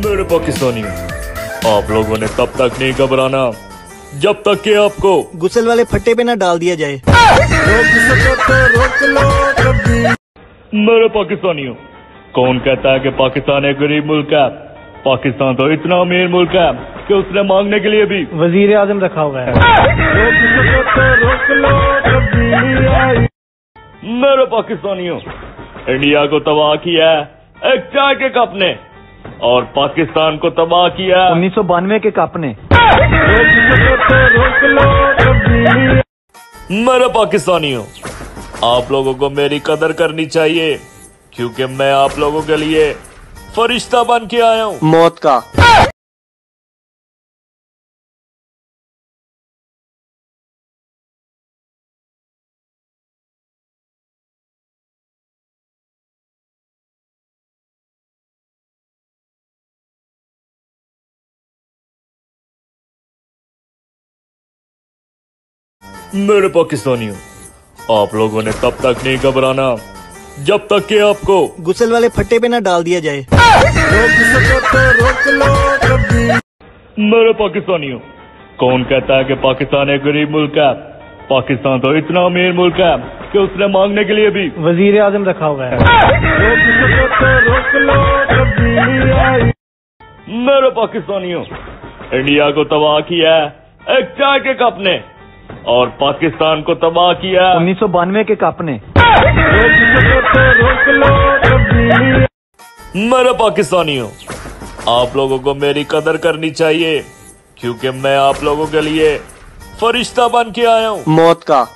पाकिस्तानियों आप लोगों ने तब तक नहीं घबराना जब तक कि आपको गुसल वाले फट्टे पे ना डाल दिया जाए। मेरे पाकिस्तानियों कौन कहता है कि पाकिस्तान एक गरीब मुल्क है? पाकिस्तान तो इतना अमीर मुल्क है कि उसने मांगने के लिए भी वज़ीर आज़म रखा हुआ है। मेरे पाकिस्तानियों इंडिया को तबाह किया है एक चाय के कप ने। और पाकिस्तान को तबाह किया। उन्नीस सौ बानवे के कप ने। मेरे पाकिस्तानियों आप लोगों को मेरी कदर करनी चाहिए क्योंकि मैं आप लोगों के लिए फरिश्ता बन के आया हूँ। मौत का मेरे पाकिस्तानियों आप लोगों ने तब तक नहीं घबराना जब तक कि आपको गुसल वाले फट्टे पे ना डाल दिया जाए। मेरे पाकिस्तानियों कौन कहता है कि पाकिस्तान एक गरीब मुल्क है? पाकिस्तान तो इतना अमीर मुल्क है कि उसने मांगने के लिए भी वज़ीर आज़म रखा हुआ है। मेरे पाकिस्तानियों इंडिया को तबाह किया है एक चाय के कप ने। और पाकिस्तान को तबाह किया। उन्नीस सौ बानवे के कप ने। मेरे पाकिस्तानियों आप लोगों को मेरी कदर करनी चाहिए क्योंकि मैं आप लोगों के लिए फरिश्ता बन के आया हूँ। मौत का।